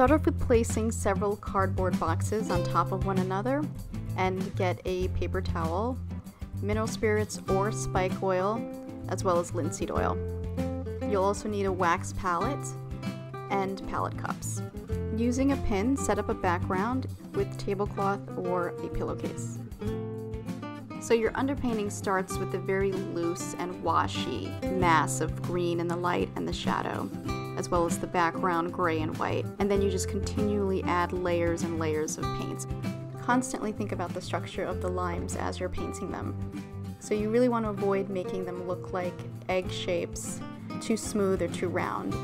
Start off with placing several cardboard boxes on top of one another and get a paper towel, mineral spirits or spike oil, as well as linseed oil. You'll also need a wax palette and palette cups. Using a pin, set up a background with tablecloth or a pillowcase. So your underpainting starts with a very loose and washy mass of green in the light and the shadow, as well as the background gray and white, and then you just continually add layers and layers of paints. Constantly think about the structure of the limes as you're painting them. So you really want to avoid making them look like egg shapes, too smooth or too round.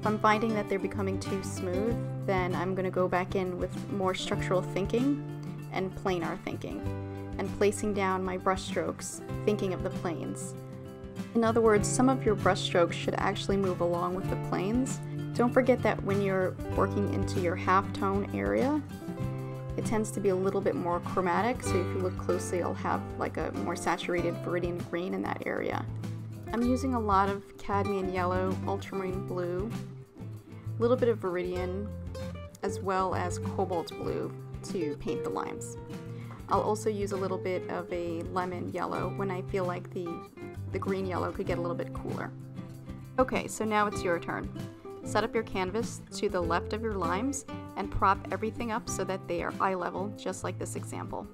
If I'm finding that they're becoming too smooth, then I'm going to go back in with more structural thinking and planar thinking, and placing down my brushstrokes, thinking of the planes. In other words, some of your brushstrokes should actually move along with the planes. Don't forget that when you're working into your halftone area, it tends to be a little bit more chromatic, so if you look closely, I'll have like a more saturated viridian green in that area. I'm using a lot of cadmium yellow, ultramarine blue, a little bit of viridian, as well as cobalt blue to paint the limes. I'll also use a little bit of a lemon yellow when I feel like the, the green yellow could get a little bit cooler. Okay, so now it's your turn. Set up your canvas to the left of your limes and prop everything up so that they are eye level, just like this example.